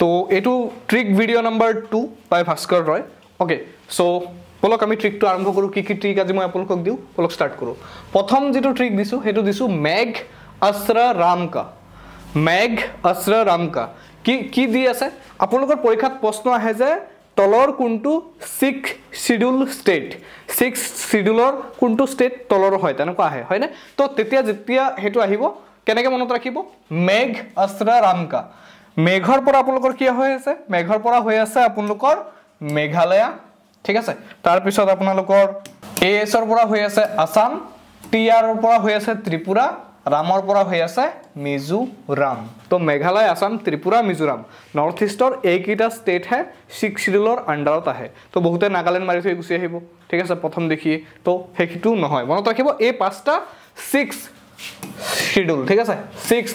তো এইটো trick video' number two by Bhaskar Roy okay so' বলক আমি ট্ৰিকটো আৰম্ভ কৰোঁ। কি কি ট্ৰিক আজি মই আপোনালোকক দিওঁ? বলক ষ্টাৰ্ট কৰোঁ। প্ৰথম যিটো ট্ৰিক দিছোঁ সেইটো দিছোঁ মেঘ অস্ত্ৰ ৰাম কা মেঘ অস্ত্ৰ ৰাম কা কি দি আছে? আপোনালোকৰ পৰীক্ষাত প্ৰশ্ন আহে যে তলৰ কোনটো ছিক্স চিডিউল ষ্টেট ছিক্স চিডিউলৰ কোনটো ষ্টেট তলৰ হয়? তেনেকুৱা আহে হয়নে? তো তেতিয়া যেতিয়া সেইটো আহিব কেনেকৈ মনত ৰাখিব? মেঘ অস্ত্ৰ ৰাম কা মেঘৰ পৰা আপোনালোকৰ কি হৈ আছে? মেঘৰ পৰা হৈ আছে আপোনালোকৰ মেঘালয়া। ঠিক আছে? তাৰপিছত আপোনালোকৰ এ এছৰ পৰা হৈ আছে আছাম টি আৰৰ পৰা হৈ আছে ত্ৰিপুৰা ৰামৰ পৰা হৈ আছে মিজোৰাম। তো মেঘালয় আছাম ত্ৰিপুৰা মিজোৰাম। নৰ্থ ইষ্টৰ এইকেইটা ষ্টেটহে ছিক্স চিডিউলৰ আণ্ডাৰত আহে। তো বহুতে নাগালেণ্ড মাৰি থৈ গুচি আহিব। ঠিক আছে? প্ৰথম দেখি। তো সেইটো নহয়। মনত ৰাখিব এই পাঁচটা ছিক্স শিডিউল ঠিক আছে? ছিক্স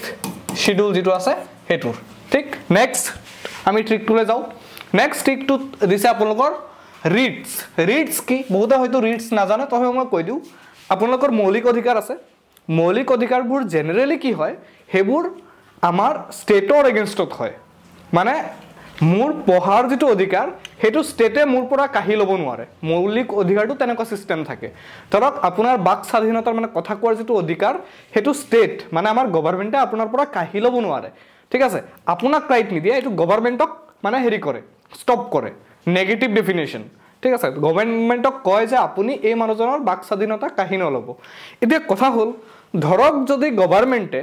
শিডিউল যিটো আছে সেইটোৰ। ঠিক নেক্সট আমি ট্ৰিকটোলৈ যাওঁ। নেক্সট ট্ৰিকটোত দিছে আপোনালোকৰ ৰিটছ ৰিটছ কি? বহুতে হয়তো ৰিটছ নাজানে তথাপিও মই কৈ দিওঁ। আপোনালোকৰ মৌলিক অধিকাৰ আছে। মৌলিক অধিকাৰবোৰ জেনেৰেলি কি হয়? সেইবোৰ আমাৰ ষ্টেটৰ এগেইনষ্টত হয়। মানে মোৰ পঢ়াৰ যিটো অধিকাৰ সেইটো ষ্টেটে মোৰ পৰা কাঢ়ি ল'ব নোৱাৰে। মৌলিক অধিকাৰটো তেনেকুৱা ছিষ্টেম থাকে। ধৰক আপোনাৰ বাক স্বাধীনতাৰ মানে কথা কোৱাৰ যিটো অধিকাৰ সেইটো ষ্টেট মানে আমাৰ গভৰ্ণমেণ্টে আপোনাৰ পৰা কাঢ়ি ল'ব নোৱাৰে। ঠিক আছে? আপোনাক ৰাইট নিদিয়ে এইটো গভৰ্ণমেণ্টক মানে হেৰি কৰে ষ্টপ কৰে নেগেটিভ ডেফিনেশ্যন ঠিক আছে? গভৰ্ণমেণ্টক কয় যে আপুনি এই মানুহজনৰ বাক স্বাধীনতা কাঢ়ি নল'ব এতিয়া কথা হ'ল ধৰক যদি গভৰ্ণমেণ্টে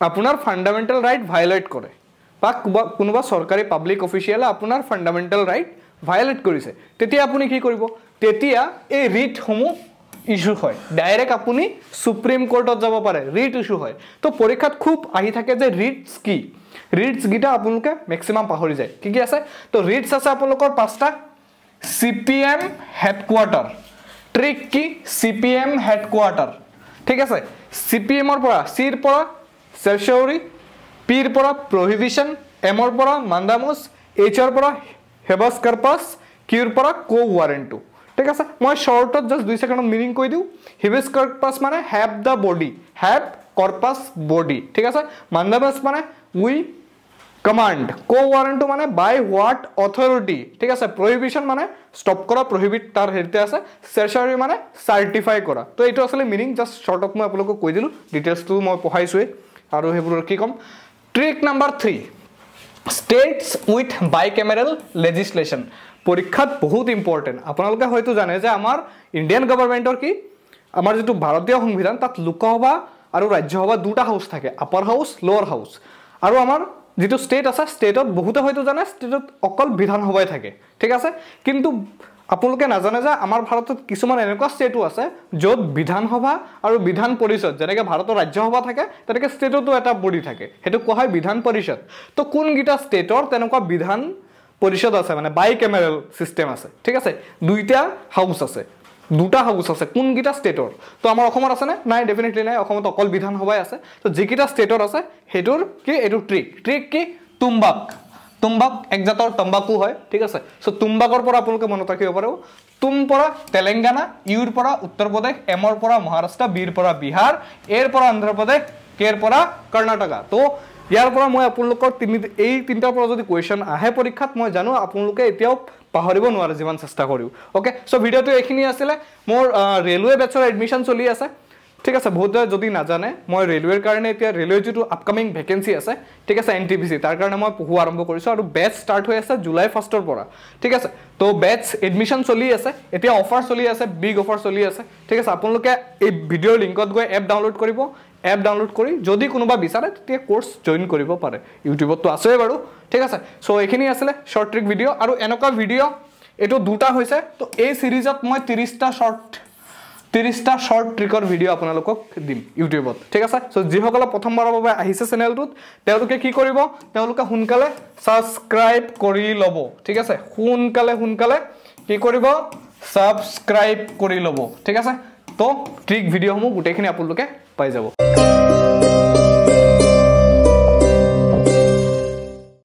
আপোনাৰ ফাণ্ডামেণ্টেল ৰাইট ভায়লেট কৰে বা কোনোবা চৰকাৰী পাব্লিক অফিচিয়েলে আপোনাৰ ফাণ্ডামেণ্টেল ৰাইট ভায়লেট কৰিছে তেতিয়া আপুনি কি কৰিব? তেতিয়া এই ৰিটসমূহ ইছ্যু হয়। ডাইৰেক্ট আপুনি সুপ্ৰিম কোৰ্টত যাব পাৰে ৰিট ইছ্যু হয়। তো পৰীক্ষাত খুব আহি থাকে যে ৰিটছ কি। ৰিটছকেইটা আপোনালোকে মেক্সিমাম পাহৰি যায়। কি কি আছে? তো ৰিটছ আছে আপোনালোকৰ পাঁচটা। C P M headquarter trick কি? চি পি এম হেডকোৱাৰ্টাৰ ঠিক আছে? চি পি এমৰ পৰা চিৰ পৰা চেৰচৌৰী পিৰ পৰা প্ৰহিবিশ্যন এমৰ পৰা মাণ্ডামুছ এইচৰ পৰা হেবাছ কাৰ্পাছ কিউৰ পৰা কো ৱাৰেণ্টটো ঠিক আছে মই শ্বৰ্টত জাষ্ট দুই ছেকেণ্ডত মিনিং কৈ দিওঁ। হিবিছ কৰ্পাছ মানে have the body have corpus body ঠিক আছে? মাণ্ডামাছ মানে উই কমাণ্ড কো ৱাৰেণ্টটো মানে বাই হোৱাট অথৰিটি ঠিক আছে? প্ৰহিবিশ্যন মানে ষ্টপ কৰা প্ৰহিবিট তাৰ হেৰিতে আছে চেৰচাৰী মানে চাৰ্টিফাই কৰা। তো এইটো আচলতে মিনিং জাষ্ট শ্বৰ্টত মই আপোনালোকক কৈ দিলোঁ ডিটেইলছটো মই পঢ়াইছোৱেই। আৰু সেইবোৰ কি ক'ম? Trick number three states with bicameral legislation পৰীক্ষাত বহুত ইম্পৰ্টেণ্ট আপোনালোকে হয়তো জানে যে আমাৰ ইণ্ডিয়ান গভৰ্ণমেণ্টৰ কি আমাৰ যিটো ভাৰতীয় সংবিধান তাত লোকসভা আৰু ৰাজ্যসভা দুটা হাউচ থাকে আপাৰ হাউচ লোৱাৰ হাউচ আৰু আমাৰ যিটো ষ্টেট আছে ষ্টেটত বহুতে হয়তো জানে ষ্টেটত অকল বিধানসভাই থাকে। ঠিক আছে? কিন্তু আপোনালোকে নাজানে যে আমাৰ ভাৰতত কিছুমান এনেকুৱা ষ্টেটো আছে য'ত বিধানসভা আৰু বিধান পৰিষদ যেনেকৈ ভাৰতৰ ৰাজ্যসভা থাকে তেনেকৈ ষ্টেটতো এটা বডি থাকে। সেইটো কোৱা হয় বিধান পৰিষদ। তো কোনকেইটা ষ্টেটৰ তেনেকুৱা বিধান পৰিষদ আছে মানে বাই কেমেৰেল ছিষ্টেম আছে ঠিক আছে? দুইটা হাউচ আছে দুটা হাউচ আছে কোনকেইটা ষ্টেটৰ তো আমাৰ অসমত আছেনে? নাই ডেফিনেটলি নাই অসমত অকল বিধানসভাই আছে। তো যিকেইটা ষ্টেটত আছে সেইটোৰ কি এইটো ট্ৰিক ট্ৰিক কি? তুম্বাক। তুম্বাক এক জাতৰ তম্বাকু হয় ঠিক আছে? চ' তুম্বাকৰ পৰা আপোনালোকে মনত ৰাখিব পাৰিব তুম পৰা তেলেংগানা ইউৰ পৰা উত্তৰ প্ৰদেশ এমৰ পৰা মহাৰাষ্ট্ৰ বিৰ পৰা বিহাৰ এৰ পৰা অন্ধ্ৰপ্ৰদেশ কেৰ পৰা কৰ্ণাটকা। তো ইয়াৰ পৰা মই আপোনালোকৰ তিনি এই তিনিটাৰ পৰা যদি কুৱেশ্যন আহে পৰীক্ষাত মই জানো আপোনালোকে এতিয়াও পাহৰিব নোৱাৰে যিমান চেষ্টা কৰিও। অ'কে চ' ভিডিঅ'টো এইখিনি আছিলে। মোৰ ৰেলৱে বেটছৰ এডমিশ্যন চলি আছে। ঠিক আছে বহুতে যদি নাজানে মই ৰেলৱেৰ কাৰণে এতিয়া ৰেলৱে যিটো আপকামিং ভেকেঞ্চি আছে ঠিক আছে এন টি পি চি তাৰ কাৰণে মই পঢ়োৱা আৰম্ভ কৰিছোঁ আৰু বেটছ ষ্টাৰ্ট হৈ আছে জুলাই ফাৰ্ষ্টৰ পৰা ঠিক আছে। তো বেটছ এডমিশ্যন চলি আছে এতিয়া অফাৰ চলি আছে বিগ অফাৰ চলি আছে ঠিক আছে। আপোনালোকে এই ভিডিঅ'ৰ লিংকত গৈ এপ ডাউনলোড কৰিব এপ ডাউনলোড কৰি যদি কোনোবা বিচাৰে তেতিয়া কোৰ্চ জইন কৰিব পাৰে। ইউটিউবততো আছেই বাৰু ঠিক আছে। চ' এইখিনি আছিলে শ্বৰ্ট ট্ৰিক ভিডিঅ' আৰু এনেকুৱা ভিডিঅ' এইটো দুটা হৈছে তো এই চিৰিজত মই ত্ৰিছটা শ্বৰ্ট ত্ৰিছটা শ্বৰ্ট ট্ৰিকৰ ভিডিঅ' আপোনালোকক দিম ইউটিউবত ঠিক আছে? চ' যিসকলে প্ৰথমবাৰৰ বাবে আহিছে চেনেলটোত তেওঁলোকে কি কৰিব? তেওঁলোকে সোনকালে ছাবস্ক্ৰাইব কৰি ল'ব। ঠিক আছে? সোনকালে সোনকালে কি কৰিব? ছাবস্ক্ৰাইব কৰি ল'ব। ঠিক আছে? তো ট্ৰিক ভিডিঅ'সমূহ গোটেইখিনি আপোনালোকে পাই যাব।